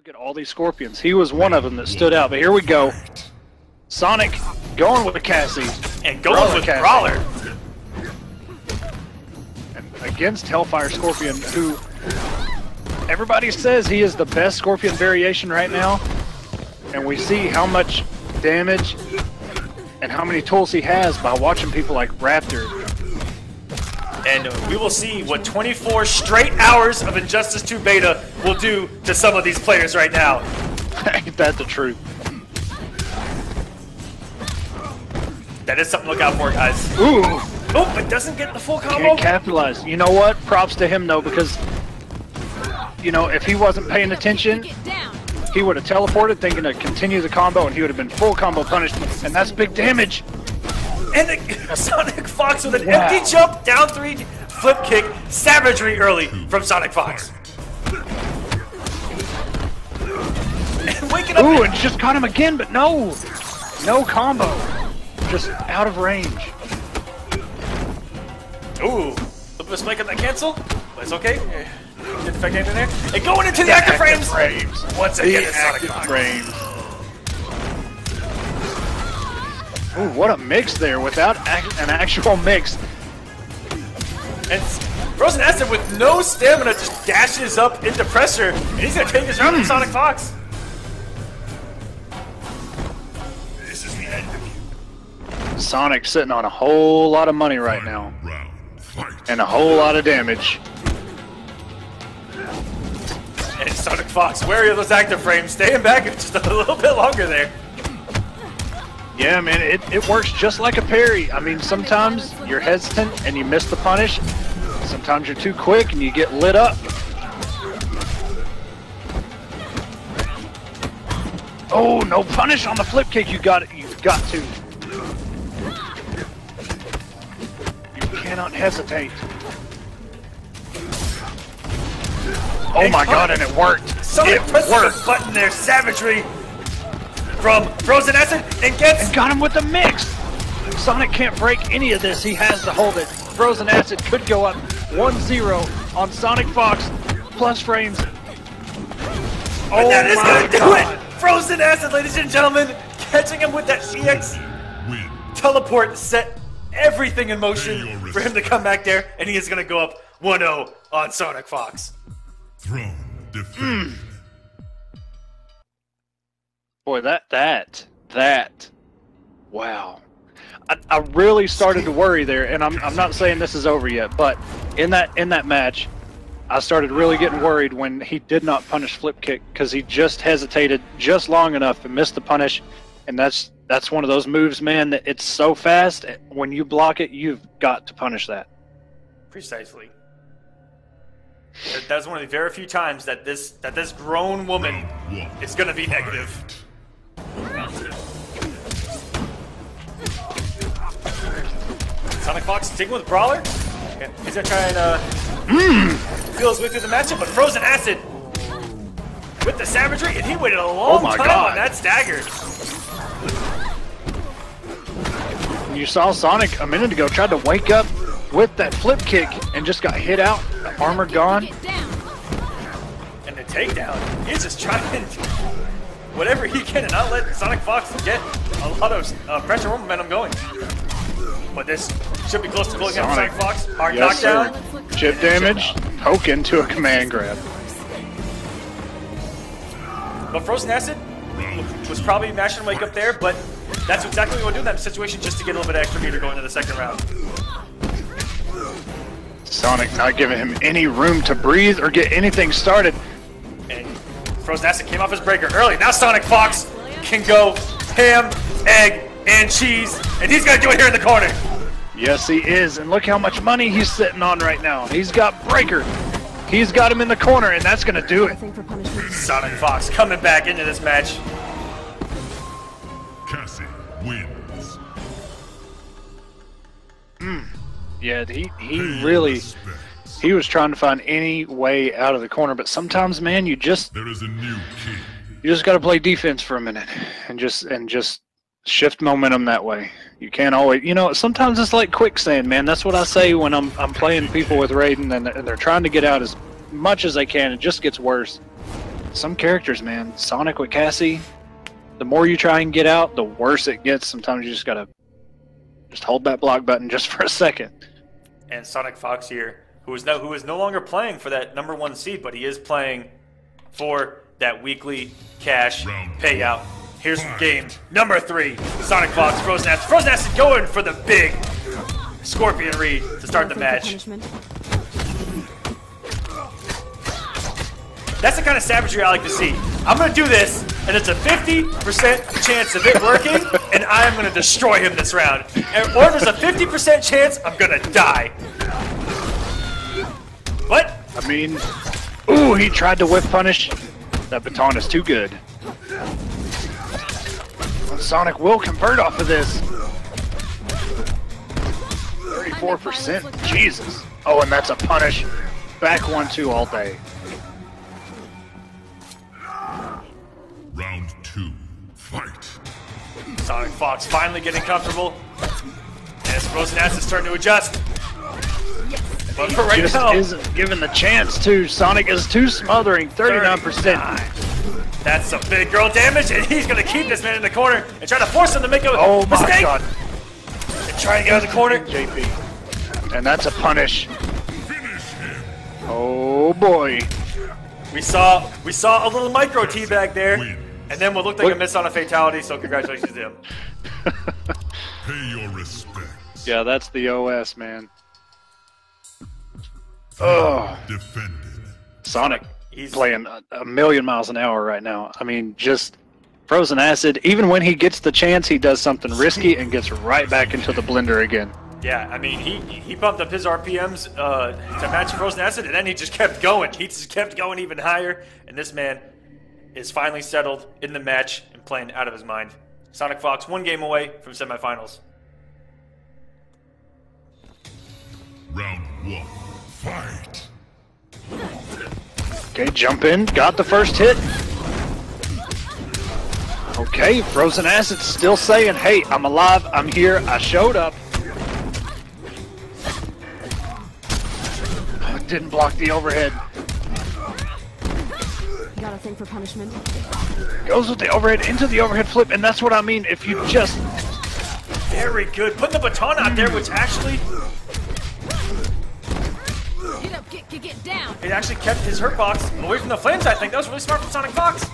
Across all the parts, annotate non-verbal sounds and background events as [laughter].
Look at all these scorpions. He was one of them that stood out. But here we go. Sonic going with Cassie. And going Brawler with Cassie. Brawler. And against Hellfire Scorpion, who everybody says he is the best Scorpion variation right now. And we see how much damage and how many tools he has by watching people like Raptor. And we will see what 24 straight hours of Injustice 2 beta will do to some of these players right now. [laughs] Ain't that the truth? That is something to look out for, guys. Ooh, Oh, it doesn't get the full combo. can't capitalize. You know what? Props to him though, because you know if he wasn't paying attention, he would have teleported thinking to continue the combo, and he would have been full combo punished, and that's big damage. And the, [laughs] Sonic Fox with an Wow. empty jump, down three, flip kick, savagery early from Sonic Fox. And [laughs] waking up. Ooh, and just caught him again, but no, no combo, just out of range. Ooh, look at this make up that cancel. But it's okay. Didn't affect anything there. And going into the active frames. frames. Once The again, it's Sonic active Fox. frames. Ooh, what a mix there without an actual mix. And Frozen Acid with no stamina just dashes up into pressure, and he's gonna take this round from hmm. Sonic Fox. This is the end of you. Sonic sitting on a whole lot of money right now, Round and a whole lot of damage. And Sonic Fox, wary of those active frames, staying back [laughs] just a little bit longer there. Yeah, man, it, it works just like a parry. I mean, sometimes you're hesitant and you miss the punish. Sometimes you're too quick and you get lit up. Oh, no punish on the flip kick. You got it. You've got to. You cannot hesitate. Oh my god, and it worked. Sonic it presses worked. the button there, savagery from Frozen Acid, and gets And Got him with the mix. Sonic can't break any of this. He has to hold it. Frozen Acid could go up 1-0 on Sonic Fox plus frames. Oh that is my gonna do God. it! Frozen Acid, ladies and gentlemen, catching him with that EX Win. teleport set everything in motion for him to come back there, and he is gonna go up 1-0 on Sonic Fox. Throne defeated. Hmm. Boy, that that that wow. I, I really started to worry there, and I'm, I'm not saying this is over yet, but in that in that match, I started really getting worried when he did not punish flip kick because he just hesitated just long enough and missed the punish, and that's that's one of those moves, man. That it's so fast. When you block it, you've got to punish that. Precisely. That- That's one of the very few times that this that this grown woman One. is gonna be negative. Sonic Fox sticking with Brawler. And he's gonna try and uh, feel his way through the matchup, but Frozen Acid with the savagery, and he waited a long my time God. on that stagger. You saw Sonic a minute ago tried to wake up with that flip kick and just got hit out. Armor gone. And the takedown, he's just trying to whatever he can and not let Sonic Fox get a lot of uh, pressure or momentum going. But this should be close to pulling out Sonic. Fox. Hard Yes, knockdown. sir. Chip damage, poke into a command grab. But Frozen Acid was probably mashing wake up there, but that's exactly what we want to do in that situation just to get a little bit of extra meter going into the second round. Sonic not giving him any room to breathe or get anything started. And Frozen Acid came off his breaker early. Now Sonic Fox can go ham, egg, and cheese, and he's gonna do it here in the corner. Yes, he is. And look how much money he's sitting on right now. He's got Breaker. He's got him in the corner, and that's going to do it. Nothing. Sonic Fox coming back into this match. Cassie wins. Hmm. Yeah, he, he really, he was trying to find any way out of the corner. But sometimes, man, you just, There is a new king. you just got to play defense for a minute and just, and just shift momentum that way. You can't always, you know, sometimes it's like quicksand, man. That's what I say when I'm, I'm playing people with Raiden and they're, and they're trying to get out as much as they can. It just gets worse. some characters, man. Sonic with Cassie. The more you try and get out, the worse it gets. Sometimes you just gotta just hold that block button just for a second. And Sonic Fox here, who is no who is no longer playing for that number one seed, but he is playing for that weekly cash payout. Here's game number three. Sonic Fox, Frozen Acid. Frozen Acid going for the big Scorpion read to start the match. That's the kind of savagery I like to see. I'm gonna do this, and it's a 50% chance of it working, [laughs] and I am gonna destroy him this round. And, or there's a 50% chance I'm gonna die. What? I mean, ooh, he tried to whip punish. That baton is too good. Sonic will convert off of this. 34%. Jesus. Oh, and that's a punish. Back one, two all day. Round two. Fight. Sonic Fox finally getting comfortable. As Frozen is starting to adjust. But for right Just now, isn't given the chance to. Sonic is too smothering. 39%. 39. That's some big girl damage, and he's gonna keep this man in the corner and try to force him to make a Oh my god. And try and get out of the corner. JP. And that's a punish. Oh boy. We saw we saw a little micro teabag there, and then what looked like a miss on a fatality. So congratulations to him. [laughs] Pay your respects. Yeah, that's the OS, man. Oh, Defended. Sonic He's playing a, a million miles an hour right now. I mean, just frozen acid. Even when he gets the chance, he does something risky and gets right back into the blender again. yeah. I mean he he bumped up his RPMs uh, to match Frozen Acid, and then he just kept going. He just kept going even higher, and this man is finally settled in the match and playing out of his mind. Sonic Fox one game away from semifinals. Round one. Fight. Okay, jump in. Got the first hit. Okay, frozen acid still saying, "Hey, I'm alive. I'm here. I showed up." Oh, it didn't block the overhead. Got a thing for punishment. Goes with the overhead into the overhead flip, and that's what I mean. If you just Very good. Putting the baton out there, which actually Get get, get, get down. it actually kept his hurt box away from the flames. I think that was really smart from Sonic Fox.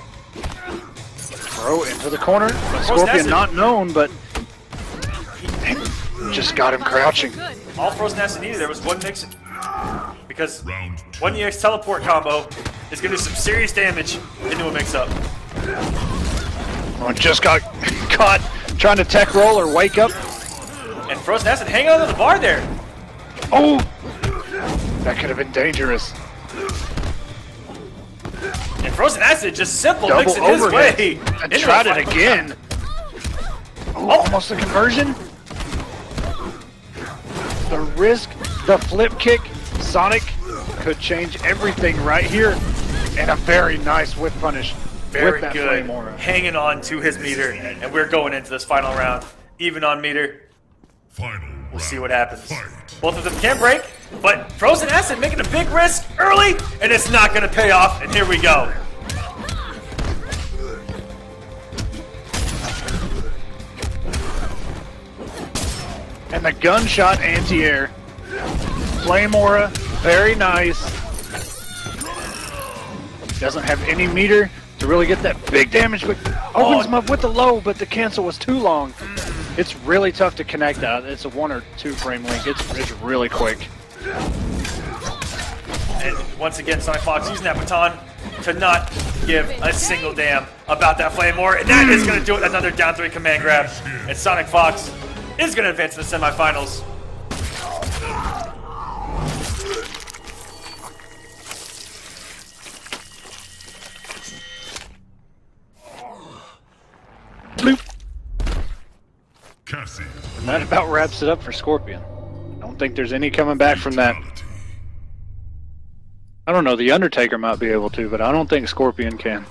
throw into the corner, Scorpion not known, but just got him crouching. All Frozen Acid needed there was one mix, because one EX teleport combo is going to do some serious damage into a mix-up. Oh, just got [laughs] caught trying to tech roll or wake up. And Frozen Acid hanging on to the bar there. Oh, that could have been dangerous. And Frozen Acid just simple Double mixing his way. And [laughs] into tried it fight. again. Oh, almost a conversion. The risk, the flip kick, Sonic could change everything right here. And a very nice whip punish Very with good. Hanging on to his meter. And we're going into this final round. Even on meter. Final. We'll see what happens. Both of them can break, but Frozen Acid making a big risk early, and it's not going to pay off. And here we go. And the gunshot anti-air. Flame aura, very nice. Doesn't have any meter to really get that big damage, but opens oh. him up with the low, but the cancel was too long. Mm. It's really tough to connect that. It's a one or two frame link. It's, it's really quick. And once again, Sonic Fox using that baton to not give a single damn about that Flame Aura. And that is going to do it. Another down three command grab. And Sonic Fox is going to advance to the semifinals. And that about wraps it up for Scorpion. I don't think there's any coming back from that. I don't know, the Undertaker might be able to, but I don't think Scorpion can.